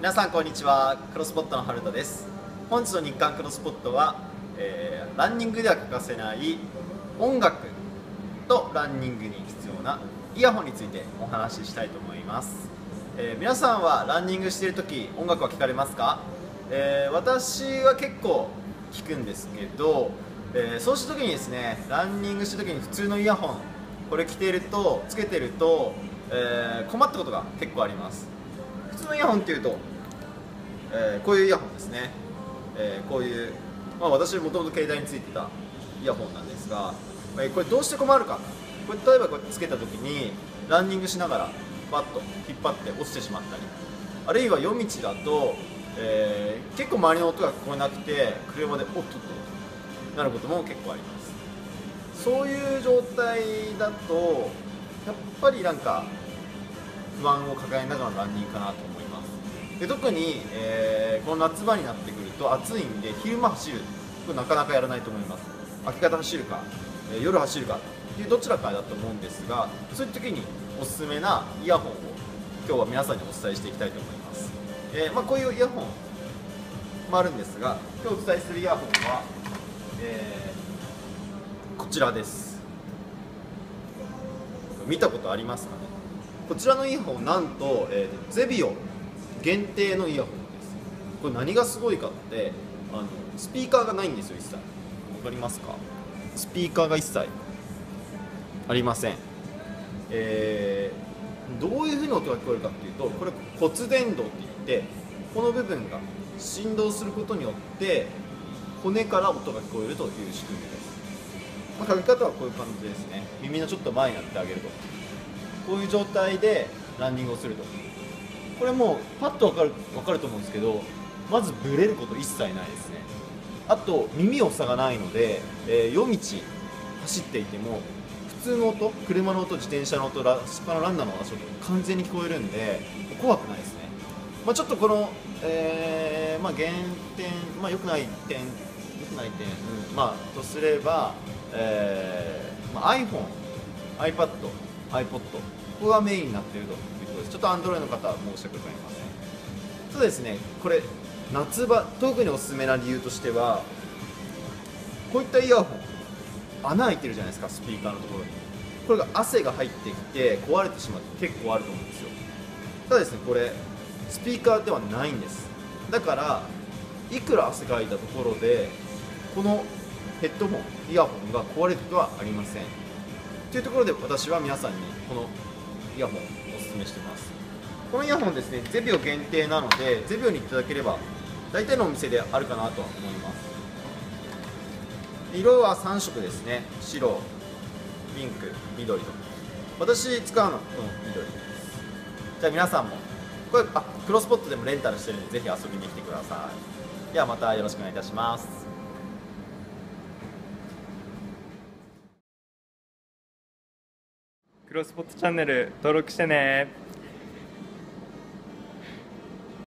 皆さんこんにちは。クロスポットの春田です。本日の日刊クロスポットは、えーランニングでは欠かせない音楽とランニングに必要なイヤホンについてお話ししたいと思います、えー皆さんはランニングしている時音楽は聞かれますか、えー私は結構聞くんですけど、えーそうした時にですねランニングした時に普通のイヤホンこれ着てるとつけてると、えー困ったことが結構あります。普通のイヤホンっていうと、えーこういうイヤホンですね、えーこういう、まあ、私もともと携帯についてたイヤホンなんですが、えーこれどうして困るか。これ例えばこうやってつけた時にランニングしながらバッと引っ張って落ちてしまったり。あるいは夜道だと、えー結構周りの音が聞こえなくて車でおっとっとなることも結構あります。そういう状態だとやっぱりなんか不安を抱えながらのランニングかなと思います。で特に、えーこの夏場になってくると暑いんで昼間走る。これなかなかやらないと思います。明け方走るか、えー夜走るかっていうどちらかだと思うんですがそういう時におすすめなイヤホンを今日は皆さんにお伝えしていきたいと思います、えーまあ、こういうイヤホンもあるんですが今日お伝えするイヤホンは、えーこちらです。見たことありますかね？こちらのイヤホンなんと、えーゼビオ限定のイヤホンです。これ何がすごいかってあのスピーカーがないんですよ一切。わかりますか？スピーカーが一切ありません。えーどういうふうに音が聞こえるかっていうとこれ骨伝導って言ってこの部分が振動することによって骨から音が聞こえるという仕組みです。まあ、かけ方はこういう感じですね。耳のちょっと前になってあげると。こういう状態でランニングをするとこれもうパッと分かる分かると思うんですけどまずブレること一切ないですね。あと耳を塞がないので、えー夜道走っていても普通の音車の音自転車の音ラ他のランナーの音完全に聞こえるんで怖くないですね。まあ、ちょっとこの、えーまあ、減点、まあ、良くない点、良くない点、うんまあ、とすれば、えーまあ、iPhone、iPad、iPod、ここがメインになっていると。ちょっと Android の方は申し訳ございません。ただですね、これ、夏場、特におすすめな理由としては、こういったイヤホン、穴開いてるじゃないですか、スピーカーのところに。これが汗が入ってきて壊れてしまって結構あると思うんですよ。ただですねこれスピーカーではないんですだからいくら汗かいたところでこのヘッドホンイヤホンが壊れることはありませんというところで私は皆さんにこのイヤホンおすすめしてます。このイヤホンですねゼビオ限定なのでゼビオにいただければ大体のお店であるかなとは思います。色は3色ですね。白ピンク緑と。私使うのこの緑です。じゃあ皆さんもこれあクロスポットでもレンタルしてるんでぜひ遊びに来てください。ではまたよろしくお願いいたします。クロスポットチャンネル登録してね。